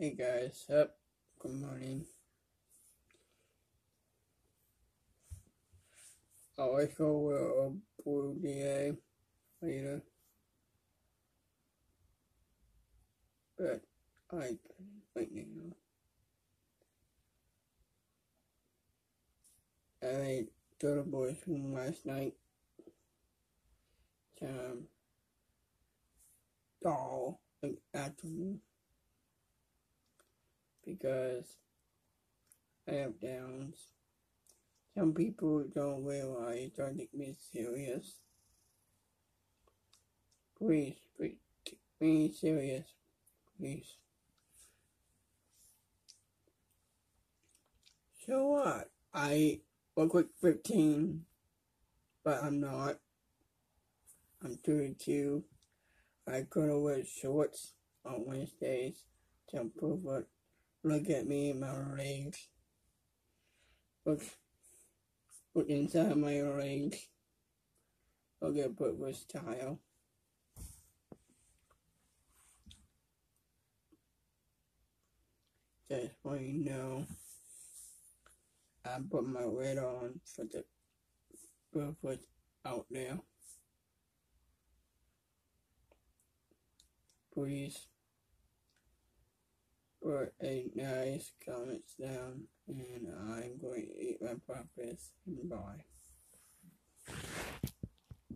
Hey guys, up. Good morning. I always go with a blue DA later. But I right now. I made to the boys room last night. Um, doll like afternoon because I have downs. Some people don't realize I take me serious. Please, please, serious, please. So what? I look like 15, but I'm not. I'm 32. I go to wear shorts on Wednesdays to improve it. Look at me my legs. Look, look inside my legs. Look at Brooklyn style. Just so you know, I put my red on for the Brooklyn out there. Please put a nice comment down and I'm going to eat my breakfast. Bye.